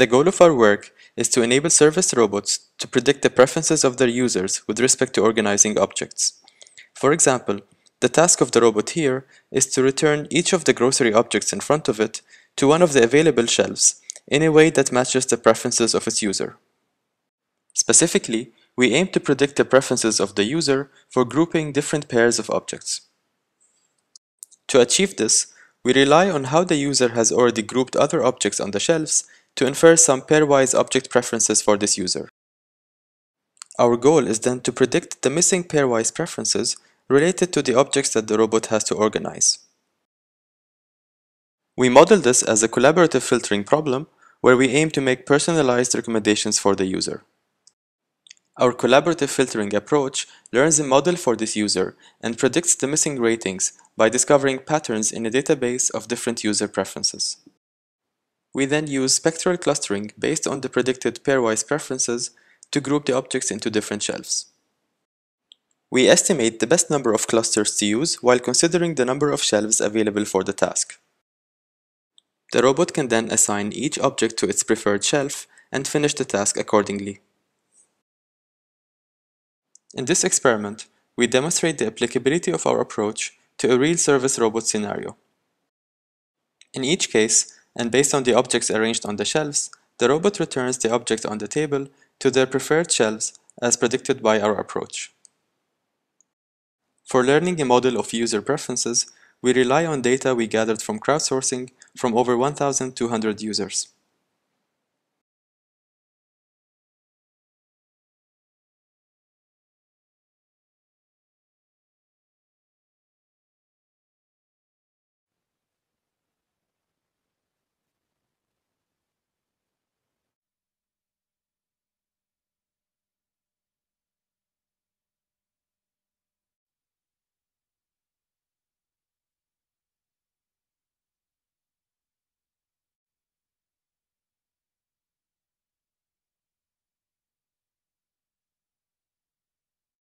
The goal of our work is to enable service robots to predict the preferences of their users with respect to organizing objects. For example, the task of the robot here is to return each of the grocery objects in front of it to one of the available shelves in a way that matches the preferences of its user. Specifically, we aim to predict the preferences of the user for grouping different pairs of objects. To achieve this, we rely on how the user has already grouped other objects on the shelves to infer some pairwise object preferences for this user. Our goal is then to predict the missing pairwise preferences related to the objects that the robot has to organize. We model this as a collaborative filtering problem where we aim to make personalized recommendations for the user. Our collaborative filtering approach learns a model for this user and predicts the missing ratings by discovering patterns in a database of different user preferences. We then use spectral clustering based on the predicted pairwise preferences to group the objects into different shelves. We estimate the best number of clusters to use while considering the number of shelves available for the task. The robot can then assign each object to its preferred shelf and finish the task accordingly. In this experiment, we demonstrate the applicability of our approach to a real service robot scenario. In each case, and based on the objects arranged on the shelves, the robot returns the objects on the table to their preferred shelves as predicted by our approach. For learning a model of user preferences, we rely on data we gathered from crowdsourcing from over 1,200 users.